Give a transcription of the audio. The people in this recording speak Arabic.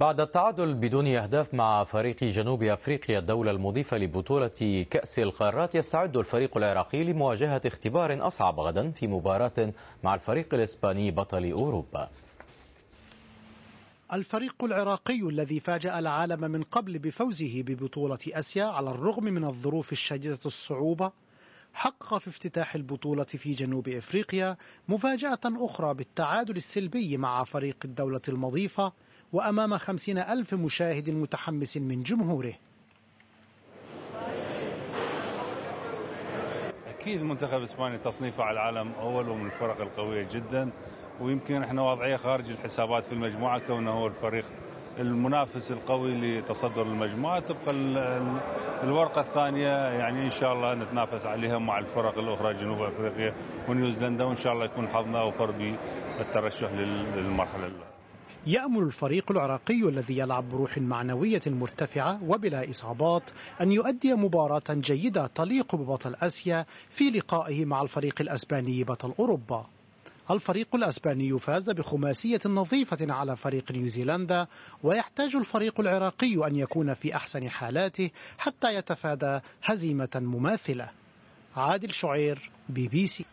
بعد التعادل بدون أهداف مع فريق جنوب أفريقيا الدولة المضيفة لبطولة كأس القارات يستعد الفريق العراقي لمواجهة اختبار أصعب غدا في مباراة مع الفريق الإسباني بطل أوروبا. الفريق العراقي الذي فاجأ العالم من قبل بفوزه ببطولة أسيا على الرغم من الظروف الشديدة الصعوبة حقق في افتتاح البطولة في جنوب إفريقيا مفاجأة أخرى بالتعادل السلبي مع فريق الدولة المضيفة وأمام خمسين ألف مشاهد متحمس من جمهوره. أكيد المنتخب الإسباني تصنيفه على العالم أول ومن الفرق القوية جدا ويمكن إحنا وضعيه خارج الحسابات في المجموعة كونه هو الفريق المنافس القوي لتصدر المجموعة. تبقى الورقة الثانية يعني إن شاء الله نتنافس عليها مع الفرق الأخرى جنوب أفريقيا ونيوزيلندا وإن شاء الله يكون حظنا أوفر بالترشح للمرحلة الأولى. يأمل الفريق العراقي الذي يلعب بروح معنوية مرتفعة وبلا إصابات أن يؤدي مباراة جيدة تليق ببطل آسيا في لقائه مع الفريق الأسباني بطل أوروبا. الفريق الأسباني فاز بخماسية نظيفة على فريق نيوزيلندا ويحتاج الفريق العراقي أن يكون في أحسن حالاته حتى يتفادى هزيمة مماثلة. عادل شعير بي بي سي.